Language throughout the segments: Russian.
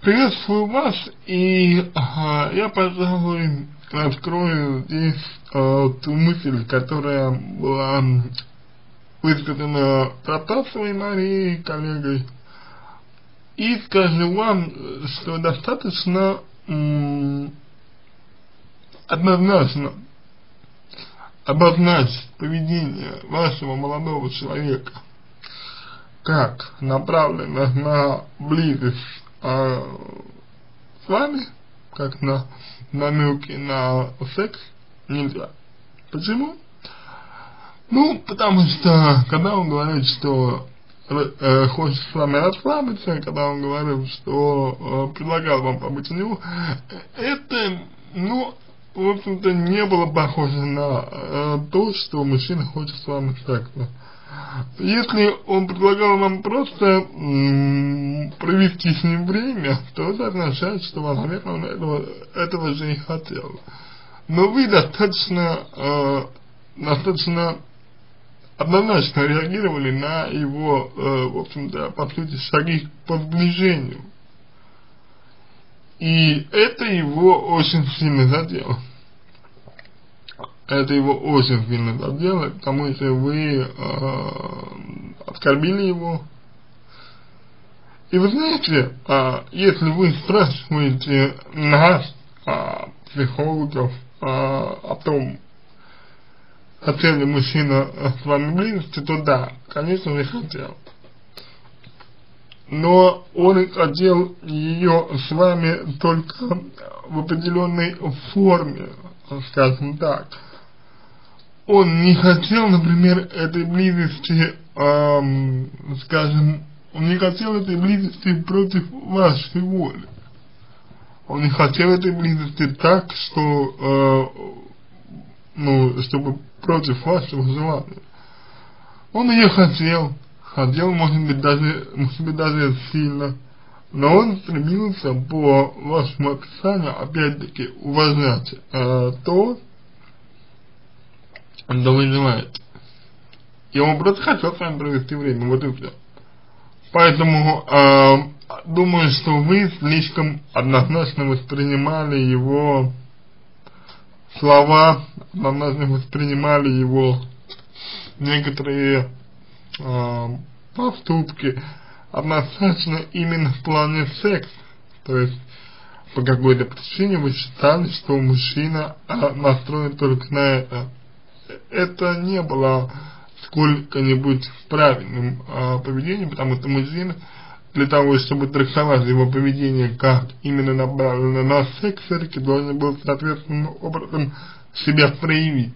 Приветствую вас, и а, я, пожалуй, раскрою здесь а, ту мысль, которая была высказана Протасовой Марией, коллегой, и скажу вам, что достаточно однозначно обозначить поведение вашего молодого человека как направлено на близость а, с вами, как на намеки на секс, нельзя. Почему? Ну, потому что, когда он говорит, что э, хочет с вами расслабиться, когда он говорил, что э, предлагал вам побыть у него, это, ну, в общем-то, не было похоже на э, то, что мужчина хочет с вами секса. Если он предлагал вам просто провести с ним время, то это означает, что, возможно, он этого, этого же и хотел. Но вы достаточно, э, достаточно однозначно реагировали на его, э, в общем-то, по сути, шаги по сближению. И это его очень сильно задело это его очень сильно задело, потому что вы э, оскорбили его. И вы знаете, э, если вы спрашиваете нас, э, психологов, э, о том, хотел мужчина с вами близости, то да, конечно же хотел. Но он хотел ее с вами только в определенной форме, скажем так он не хотел, например, этой близости, эм, скажем, он не хотел этой близости против вашей воли. Он не хотел этой близости так, что, э, ну, чтобы против вашего желания. Он ее хотел, хотел, может быть, даже, может быть, даже сильно, но он стремился по вашему описанию, опять-таки, уважать э, то, он желает. И он просто хотел с вами провести время, вот и все. Поэтому э, думаю, что вы слишком однозначно воспринимали его слова, однозначно воспринимали его некоторые поступки однозначно именно в плане секса. То есть по какой-то причине вы считали, что мужчина э, настроен только на это это не было сколько-нибудь правильным э, поведением, потому что мужчина для того, чтобы трактовать его поведение как именно направлено на секс, все-таки должен был соответственным образом себя проявить.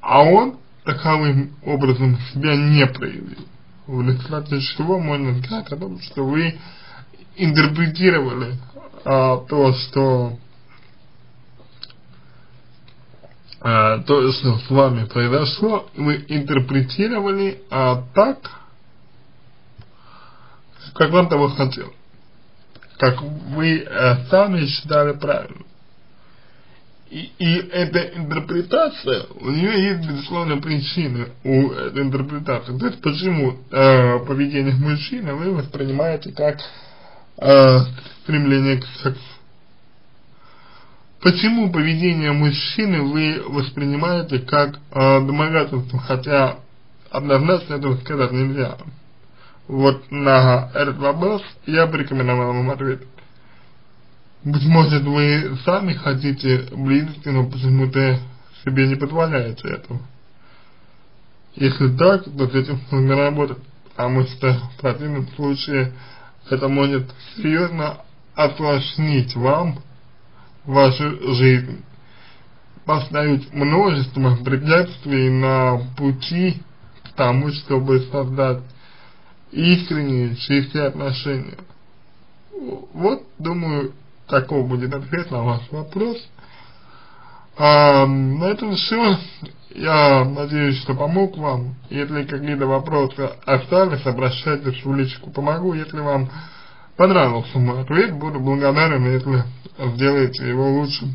А он таковым образом себя не проявил. В результате чего можно сказать о том, что вы интерпретировали а, то, что а, то, что с вами произошло, вы интерпретировали а, так, как вам того хотел, как вы а, сами считали правильно. И, эта интерпретация, у нее есть, безусловно, причины у этой интерпретации. То есть, почему э, поведение мужчины вы воспринимаете как э, стремление к сексу Почему поведение мужчины вы воспринимаете как э, домогательство, хотя однозначно этого сказать нельзя? Вот на этот вопрос я бы рекомендовал вам ответить. Быть может вы сами хотите близости, но почему-то себе не позволяете этого. Если так, то с этим нужно работать, потому что в противном случае это может серьезно осложнить вам вашу жизнь, поставить множество препятствий на пути к тому, чтобы создать искренние, чистые отношения. Вот, думаю, такой будет ответ на ваш вопрос. А, на этом все. Я надеюсь, что помог вам. Если какие-то вопросы остались, обращайтесь в личку помогу. Если вам понравился мой ответ, буду благодарен, если сделаете его лучше.